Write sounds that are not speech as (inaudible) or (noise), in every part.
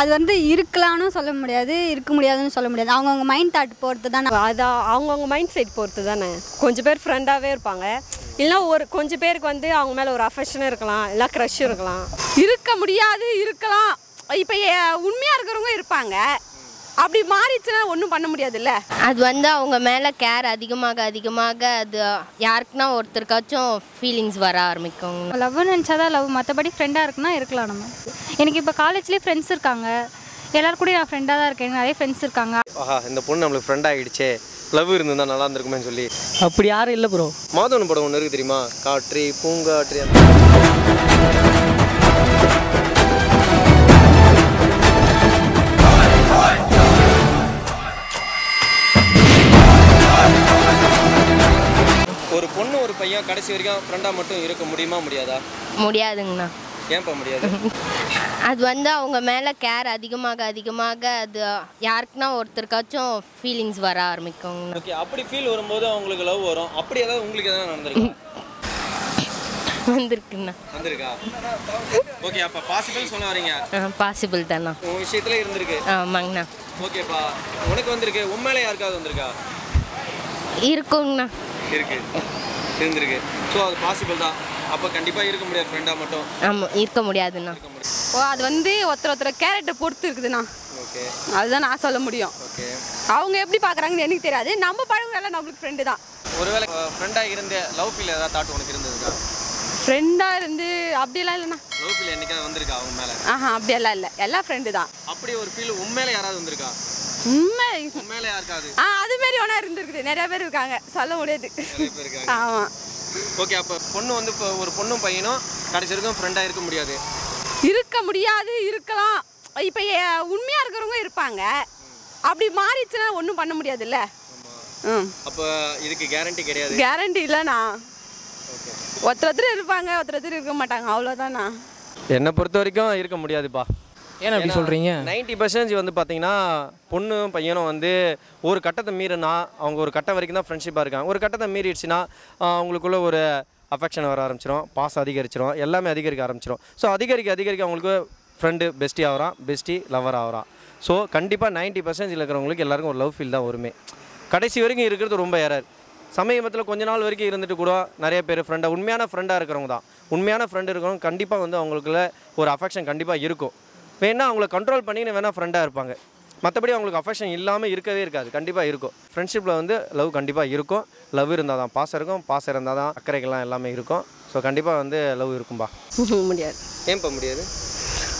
அது வந்து இருக்கலாம்னு சொல்ல முடியாது இருக்க முடியாதுன்னு சொல்ல முடியாது. அவங்கவுங்க மைண்ட் தாட் பொறுத்து தான் அது அவங்கவுங்க மைண்ட் செட் பொறுத்து தானே கொஞ்சம் பேர் ஃப்ரெண்டாகவே இருப்பாங்க. இல்லைனா ஒரு கொஞ்சம் பேருக்கு வந்து அவங்க மேலே ஒரு அஃபெக்ஷனும் இருக்கலாம் இல்லை க்ரஷ் இருக்கலாம். இருக்க முடியாது இருக்கலாம். இப்போ உண்மையாக இருக்கிறவங்க இருப்பாங்க. அப்படி மாறிச்சுன்னா ஒன்றும் பண்ண முடியாதுல்ல? அது வந்து அவங்க மேலே கேர் அதிகமாக அதிகமாக அது யாருக்குன்னா ஒருத்தருக்காச்சும் ஃபீலிங்ஸ் வர ஆரம்பிக்கும். லவ் நினச்சாதான் லவ் மற்றபடி ஃப்ரெண்டாக இருக்குன்னா இருக்கலாம் நம்ம. எனக்கு இப்போ காலேஜ்லேயே ஃப்ரெண்ட்ஸ் இருக்காங்க. எல்லாரும் கூட நான் ஃப்ரெண்டாக தான் இருக்கேன். நிறைய ஃப்ரெண்ட்ஸ் இருக்காங்க. ஆஹா இந்த பொண்ணு நம்மளுக்கு ஃப்ரெண்ட் ஆகிடுச்சே லவ் இருந்திருந்தா நல்லா இருந்திருக்குமே சொல்லி. அப்படி யாரும் இல்லை ப்ரோ மாதவன் படம் ஒன்று இருக்குது தெரியுமா? காற்றி பூங்காற்றி பையன் கடைசி வரைக்கும் ஃப்ரெண்டாக மட்டும் இருக்க முடியுமா முடியாதா? முடியாதுங்கண்ணா. ஏன்ப்பா முடியாது? (laughs) அது வந்து அவங்க மேலே கேர் அதிகமாக அதிகமாக அது யாருக்குன்னா ஒருத்தருக்காச்சும் ஃபீலிங்ஸ் வர ஆரம்பிக்கும் ஓகே அப்படி ஃபீல் வரும்போது அவங்களுக்கு லவ் வரும். அப்படி ஏதாவது உங்களுக்கு எதாவது நடந்திருக்கா? (laughs) வந்திருக்குண்ணா. வந்திருக்கா? ஓகே அப்போ பாசிபிள் சொல்ல வரீங்க. பாசிபிள் தானா உன் விஷயத்துல இருந்திருக்கு. ஆமாங்கண்ணா. ஓகேப்பா உனக்கு வந்திருக்கு. உண்மையிலே யாருக்காவது வந்திருக்கா? இருக்குங்கண்ணா. இருக்கு. இருந்திருக்கு ஸோ அது பாசிபிள் தான். அப்போ கண்டிப்பாக இருக்க முடியாது ஃப்ரெண்டாக மட்டும். ஆமாம் இருக்க முடியாதுண்ணா. ஓ அது வந்து ஒருத்தர் ஒருத்தர் கேரக்டர் பொறுத்து இருக்குதுண்ணா. ஓகே அதுதான் நான் சொல்ல முடியும். ஓகே அவங்க எப்படி பார்க்குறாங்கன்னு எனக்கு தெரியாது. நம்ம பழகுறதெல்லாம் நம்மளுக்கு ஃப்ரெண்டு தான். ஒருவேளை ஃப்ரெண்டாக இருந்த லவ் ஃபீல் ஏதாவது தாட் உனக்கு இருந்ததுக்கா? ஃப்ரெண்டாக இருந்து அப்படியெல்லாம் இல்லைண்ணா. லவ் ஃபீல் என்னைக்காவது வந்திருக்கா அவங்க மேலே? ஆஹா அப்படியெல்லாம் இல்லை. எல்லாம் ஃப்ரெண்டு தான். அப்படி ஒரு ஃபீல் உண்மையில யாராவது வந்திருக்கா? உண்மை. உண்மையில ஆ அது மாரி ஒன்றா இருந்திருக்குது. நிறைய பேர் இருக்காங்க. சொல்ல முடியாது. நிறைய பேர் இருக்காங்க. ஆமாம் ஓகே அப்போ பொண்ணு வந்து இப்போ ஒரு பொண்ணும் பையனும் கடைசி வரைக்கும் ஃப்ரெண்டாக இருக்க முடியாது. இருக்க முடியாது இருக்கலாம். இப்போ உண்மையாக இருக்கிறவங்க இருப்பாங்க. அப்படி மாறிச்சுன்னா ஒன்றும் பண்ண முடியாதுல்ல? ம். அப்போ இதுக்கு கேரண்டி கிடையாது. கேரண்டி இல்லைண்ணா. ஒருத்தர் ஒருத்தர் இருப்பாங்க ஒருத்தர் ஒருத்தர் இருக்க மாட்டாங்க. அவ்வளோதாண்ணா என்னை பொறுத்த வரைக்கும் இருக்க முடியாதுப்பா. ஏன் அப்படி சொல்கிறீங்க நைன்டி பர்சன்டேஜ் வந்து பார்த்தீங்கன்னா பொண்ணும் பையனும் வந்து ஒரு கட்டத்தை மீறினா அவங்க ஒரு கட்டம் வரைக்கும் தான் ஃப்ரெண்ட்ஷிப்பாக இருக்காங்க. ஒரு கட்டத்தை மீறிடுச்சுன்னா அவங்களுக்குள்ள ஒரு அஃபெக்ஷன் வர ஆரம்பிச்சிடும் பாசம் அதிகரிச்சிடும் எல்லாமே அதிகரிக்க ஆரம்பிச்சிடும் ஸோ அதிகரிக்க அதிகரிக்க அவங்களுக்கு ஃப்ரெண்டு பெஸ்டி ஆகிறான். பெஸ்டி லவர் ஆகிறான். ஸோ கண்டிப்பாக நைன்ட்டி பர்சன்டேஜ் இருக்கிறவங்களுக்கு எல்லாருக்கும் ஒரு லவ் ஃபீல் தான் வருமே. கடைசி வரைக்கும் இருக்கிறது ரொம்ப ஏறார் சமீபத்தில் கொஞ்ச நாள் வரைக்கும் இருந்துட்டு கூட நிறைய பேர் ஃப்ரெண்டாக உண்மையான ஃப்ரெண்டாக இருக்கிறவங்க தான். உண்மையான ஃப்ரெண்டு இருக்கிறவங்க கண்டிப்பாக வந்து அவங்களுக்குள்ள ஒரு அஃபெக்ஷன் கண்டிப்பாக இருக்கும். வேணா அவங்கள கண்ட்ரோல் பண்ணின்னு வேணால் ஃப்ரெண்டாக இருப்பாங்க. மற்றபடி அவங்களுக்கு அஃபெக்ஷன் இல்லாமல் இருக்கவே இருக்காது. கண்டிப்பாக இருக்கும். ஃப்ரெண்ட்ஷிப்பில் வந்து லவ் கண்டிப்பாக இருக்கும். லவ் இருந்தால் தான் பாசம் இருக்கும். பாசம் இருந்தால் தான் அக்கறைகள்லாம் எல்லாமே இருக்கும். ஸோ கண்டிப்பாக வந்து லவ் இருக்கும்பா. (laughs) முடியாது. ஏன்பா முடியாது?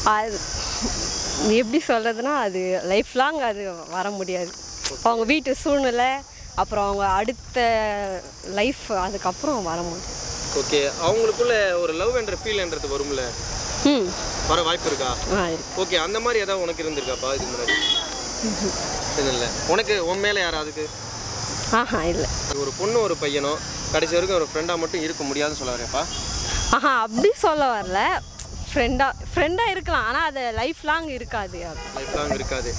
அது எப்படி சொல்கிறதுனா அது லைஃப் லாங் அது வர முடியாது. அவங்க வீட்டு சூழ்நிலை அப்புறம் அவங்க அடுத்த லைஃப் அதுக்கப்புறம் வர முடியும் ஓகே அவங்களுக்குள்ள ஒரு லவ் என்ற ஃபீல்ன்றது வரும்ல? ம். வர வாய்ப்பு இருக்கா? ஓகே அந்த மாதிரி ஏதாவது உனக்கு இருந்திருக்காப்பா இதுக்கு முன்னாடி? இல்லை உனக்கு உன் மேலே யாராவதுக்கு ஆஹா இல்லை. ஒரு பொண்ணு ஒரு பையனும் கடைசி வரைக்கும் ஒரு ஃப்ரெண்டாக மட்டும் இருக்க முடியாதுன்னு சொல்ல வரேன்ப்பா ஆஹா அப்படி சொல்ல வரல. ஃப்ரெண்டாக ஃப்ரெண்டாக இருக்கலாம் ஆனால் அது லைஃப் லாங் இருக்காது. லைஃப் லாங் இருக்காது.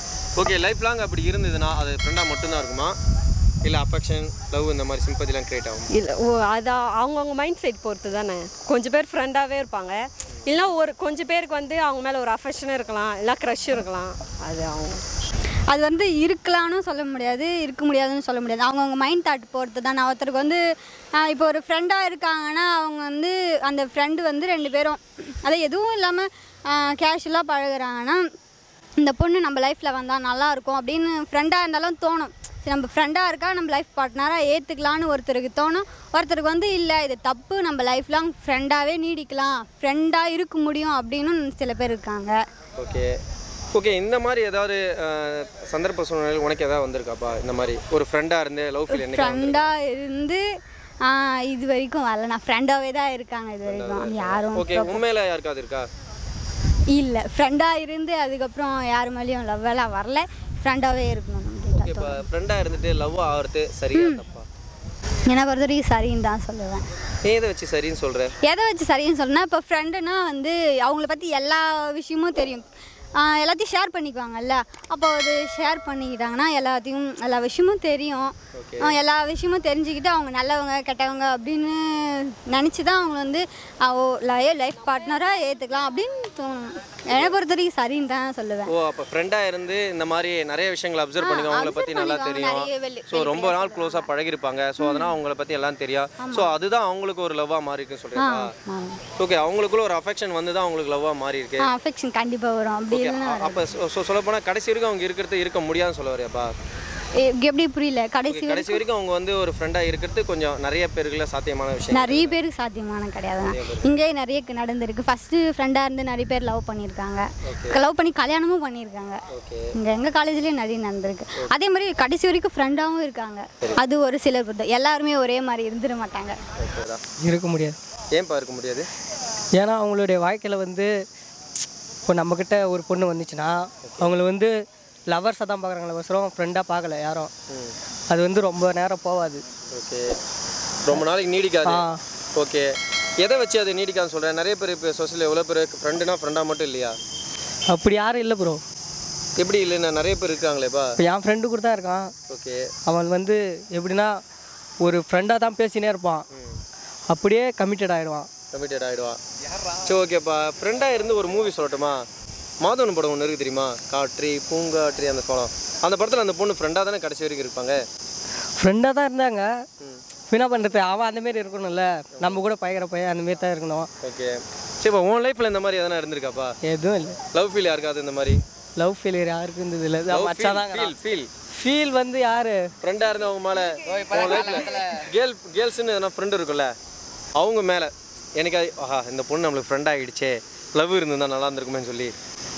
ஓகே லைஃப் லாங் அப்படி இருந்ததுன்னா அது ஃப்ரெண்டாக மட்டும்தான் இருக்குமா? இல்லை அஃபெக்ஷன் லவ் இந்த மாதிரி சிம்பதிலாம் கிரியேட் ஆகும்? இல்லை ஓ அது அவங்கவுங்க மைண்ட் செட் பொறுத்து தானே. கொஞ்சம் பேர் ஃப்ரெண்டாகவே இருப்பாங்க. இல்லைனா ஒரு கொஞ்சம் பேருக்கு வந்து அவங்க மேலே ஒரு அஃபெக்ஷனும் இருக்கலாம் இல்லை க்ரஷ் இருக்கலாம். அது அவங்க. அது வந்து இருக்கலாம்னு சொல்ல முடியாது இருக்க முடியாதுன்னு சொல்ல முடியாது. அவங்கவுங்க மைண்ட் தாட் பொறுத்து தான். ஒருத்தருக்கு வந்து இப்போ ஒரு ஃப்ரெண்டாக இருக்காங்கன்னா அவங்க வந்து அந்த ஃப்ரெண்டு வந்து ரெண்டு பேரும் அதை எதுவும் இல்லாமல் கேஷுவலாக பழகுறாங்கன்னா இந்த பொண்ணு நம்ம லைஃப்பில் வந்தால் நல்லா இருக்கும் அப்படின்னு ஃப்ரெண்டாக இருந்தாலும் தோணும். நம்ம ஃப்ரெண்டாக இருக்கா? நம்ம லைஃப் பார்ட்னராக ஏற்றுக்கலான்னு ஒருத்தருக்கு தோணும். ஒருத்தருக்கு வந்து இல்லை இது தப்பு. நம்ம லைஃப் லாங் ஃப்ரெண்டாகவே நீடிக்கலாம். ஃப்ரெண்டாக இருக்க முடியும் அப்படின்னு சில பேர் இருக்காங்க. ஓகே ஓகே இந்த மாதிரி ஏதாவது சந்தர்ப்ப சூழ்நிலையில் உனக்கு ஏதாவது வந்திருக்காப்பா? இந்த மாதிரி ஒரு ஃப்ரெண்டாக இருந்து லவ் ஃபீல் ஃப்ரெண்டாக இருந்து இது வரைக்கும் வரல. நான் ஃப்ரெண்டாகவே தான் இருக்காங்க இது வரைக்கும். யாரும் ஓகே உண்மையில யாருக்காவது இருக்கா? இல்லை. ஃப்ரெண்டாக இருந்து அதுக்கப்புறம் யார் மேலேயும் லவ் எல்லாம் வரல. ஃப்ரெண்டாகவே இருக்கணும். ஓகே அப்படின்ட்டு இப்போ ஃப்ரெண்டாக இருந்துட்டு லவ் ஆகிறது சரியா தப்பா? என்னை பொறுத்த வரைக்கும் சரின்னு தான் சொல்லுவேன். எதை வச்சு சரின்னு சொல்கிற எதை வச்சு சரின்னு சொல்லணும்னா இப்போ ஃப்ரெண்டுனா வந்து அவங்கள பற்றி எல்லா விஷயமும் தெரியும். எல்லாத்தையும் ஷேர் பண்ணிக்குவாங்கல்ல. அப்போ அது ஷேர் பண்ணிக்கிட்டாங்கன்னா எல்லாத்தையும் எல்லா விஷயமும் தெரியும். எல்லா விஷயமும் தெரிஞ்சுக்கிட்டு அவங்க நல்லவங்க கெட்டவங்க அப்படின்னு நினச்சி தான் அவங்க வந்து லைஃப் பார்ட்னராக ஏற்றுக்கலாம் அப்படின்னு தோணும். என்னை பொறுத்த வரைக்கும் சரின்னு தான் சொல்லுவேன். ஓ அப்போ ஃப்ரெண்டாக இருந்து இந்த மாதிரி நிறைய விஷயங்களை அப்சர்வ் பண்ணி அவங்கள பற்றி நல்லா தெரியும். ஸோ ரொம்ப நாள் க்ளோஸாக பழகிருப்பாங்க ஸோ அதனால் அவங்கள பற்றி எல்லாம் தெரியும் ஸோ அதுதான் அவங்களுக்கு ஒரு லவ்வாக மாறி இருக்குன்னு சொல்கிறீங்களா ஓகே அவங்களுக்குள்ள ஒரு அஃபெக்ஷன் வந்து தான் அவங்களுக்கு லவ்வாக மாறி இருக்கு. அஃபெக்ஷன் கண்டிப்பாக வரும். அப்படி ஓகே அப்போ சொல்ல போனால் கடைசி வரைக்கும் அவங்க இருக்கிறது இருக்க முடியாதுன்னு சொல்ல வரையாப்பா எப்படி புரியல? கடைசி கடைசி வரைக்கும் அவங்க வந்து ஒரு ஃப்ரெண்டாக இருக்கிறது கொஞ்சம் நிறைய பேருக்குள்ள சாத்தியமான விஷயம். நிறைய பேருக்கு சாத்தியமான கிடையாதுங்க. இங்கே நிறைய நடந்திருக்கு. ஃபஸ்ட்டு ஃப்ரெண்டாக இருந்து நிறைய பேர் லவ் பண்ணியிருக்காங்க. லவ் பண்ணி கல்யாணமும் பண்ணியிருக்காங்க. இங்கே எங்கள் காலேஜ்லேயும் நிறைய நடந்திருக்கு. அதே மாதிரி கடைசி வரைக்கும் ஃப்ரெண்டாகவும் இருக்காங்க. அது ஒரு சிலர் பொறுத்து. எல்லாருமே ஒரே மாதிரி இருந்துட மாட்டாங்க. இருக்க முடியாது. ஏன்பா இருக்க முடியாது? ஏன்னா அவங்களுடைய வாழ்க்கையில் வந்து இப்போ நம்மக்கிட்ட ஒரு பொண்ணு வந்துச்சுன்னா அவங்கள வந்து லவர்ஸாக தான் பார்க்குறாங்களே அவசரம் ஃப்ரெண்டாக பார்க்கல யாரும். அது வந்து ரொம்ப நேரம் போகாது ஓகே. ரொம்ப நாளைக்கு நீடிக்காது. ஓகே. எதை வச்சு அது நீடிக்காதுன்னு சொல்கிறேன் நிறைய பேர் இப்போ சொசைட்டியில் எவ்வளோ பேர் ஃப்ரெண்டுனா ஃப்ரெண்டாக மட்டும் இல்லையா? அப்படி யாரும் இல்லை ப்ரோ எப்படி இல்லைன்னா நிறைய பேர் இருக்காங்களேப்பா இப்போ? என் ஃப்ரெண்டு கூட தான் இருக்கான். ஓகே. அவன் வந்து எப்படின்னா ஒரு ஃப்ரெண்டாக தான் பேசினே இருப்பான். அப்படியே கமிட்டட் ஆகிடுவான் கமிட்டட் ஆகிடுவா சரி ஓகேப்பா ஃப்ரெண்டாக இருந்து ஒரு மூவி சொல்லட்டுமா? மாதவன் படம் ஒன்று இருக்குது தெரியுமா? காட்ரி பூங்காட்ரி அந்த படம். அந்த படத்தில் அந்த பொண்ணு ஃப்ரெண்டாக தானே கடைசி வரைக்கும் இருப்பாங்க? ஃப்ரெண்டாக தான் இருந்தாங்க. என்ன பண்ணுறது அவன் அந்த மாரி இருக்கணும்ல. நம்ம கூட பழகிற பையன் அந்த மாரி தான் இருக்கணும். ஓகே சரிப்பா உன் லைஃப்பில் இந்த மாதிரி எதனா இருந்திருக்காப்பா எதுவும் இல்லை. லவ் ஃபீல் யாருக்காவது இந்த மாதிரி? லவ் ஃபெயிலியர் யாருக்கு இருந்தது இல்லை. மச்சா தான் ஃபீல் ஃபீல் ஃபீல் வந்து யாரு? ஃப்ரெண்டாக இருந்து அவங்க மேலே. கேர்ள் கேர்ள்ஸ்னு எதனா ஃப்ரெண்டு இருக்குல்ல அவங்க மேலே. எனக்கு ஆஹா இந்த பொண்ணு நம்மளுக்கு ஃப்ரெண்ட் ஆகிடுச்சே லவ் இருந்திருந்தா நல்லா இருந்திருக்குமேன்னு சொல்லி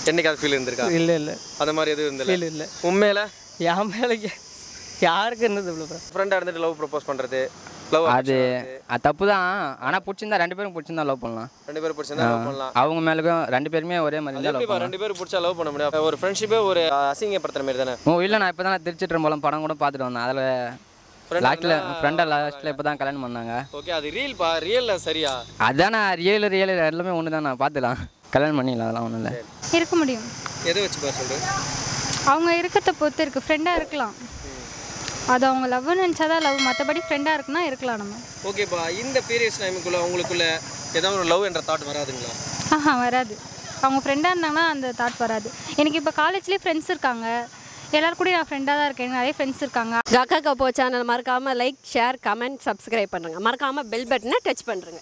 என்னைக்காவது ஃபீல் இருந்திருக்கா? இல்லை இல்லை. அந்த மாதிரி எதுவும் இருந்தில்ல ஃபீல் இல்லை. உண்மையில? என் மேலே யாருக்கு இருந்தது இவ்வளோ ப்ரோ ஃப்ரெண்டாக இருந்துட்டு லவ் ப்ரப்போஸ் பண்ணுறது லவ் அது அது தப்பு தான் ஆனால் பிடிச்சிருந்தா ரெண்டு பேரும் பிடிச்சிருந்தா லவ் பண்ணலாம். ரெண்டு பேரும் பிடிச்சிருந்தா லவ் பண்ணலாம். அவங்க மேலுக்கும் ரெண்டு பேருமே ஒரே மாதிரி அது ரெண்டு பேரும் பிடிச்சா லவ் பண்ண முடியாது ஒரு ஃப்ரெண்ட்ஷிப்பே ஒரு அசிங்கப்படுத்துற மாதிரி தானே? ஓ இல்லை நான் இப்போ தான் திருச்சிட்டு மூலம் படம் கூட பார்த்துட்டு வந்தேன். அதில் லாஸ்ட்டில் ஃப்ரெண்டை லாஸ்ட்டில் இப்போ தான் கல்யாணம் பண்ணாங்க. ஓகே அது ரீல் பா? ரியல்ல சரியா? அதான் நான் ரியல் ரியல் எல்லாமே ஒன்று தான் நான் பார்த்துலாம் கல்யாணம் பண்ணிடலாம் அதெல்லாம் ஒன்றும் இல்லை. இருக்க முடியும். எதை வச்சுப்பா சொல்லு அவங்க இருக்கிறத பொறுத்து இருக்குது ஃப்ரெண்டாக இருக்கலாம். அது அவங்க லவ் நினச்சாதான் லவ் மற்றபடி ஃப்ரெண்டாக இருக்குன்னா இருக்கலாம் நம்ம. ஓகேப்பா இந்த பீரியட்ஸ் டைமுக்குள்ள உங்களுக்குள்ள ஏதாவது ஒரு லவ் என்ற தாட் வராதுங்களா? ஆஹா வராது. அவங்க ஃப்ரெண்டாக இருந்தாங்கன்னா அந்த தாட் வராது. எனக்கு இப்போ காலேஜ்லேயே ஃப்ரெண்ட்ஸ் இருக்காங்க. எல்லாரும் கூட நான் ஃப்ரெண்டாக தான் இருக்கேன். நிறைய ஃப்ரெண்ட்ஸ் இருக்காங்க. கக்கா கப்போ சேனல் மறக்காமல் லைக் ஷேர் கமெண்ட் சப்ஸ்கிரைப் பண்ணுங்க. மறக்காமல் பெல் பட்டனை டச் பண்ணுறேங்க